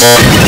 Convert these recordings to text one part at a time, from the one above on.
Yeah.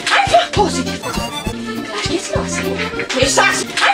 I'm positive. Glaasje is los. Is dat?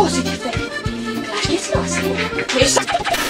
Pozytywne. Właśnie z nosem.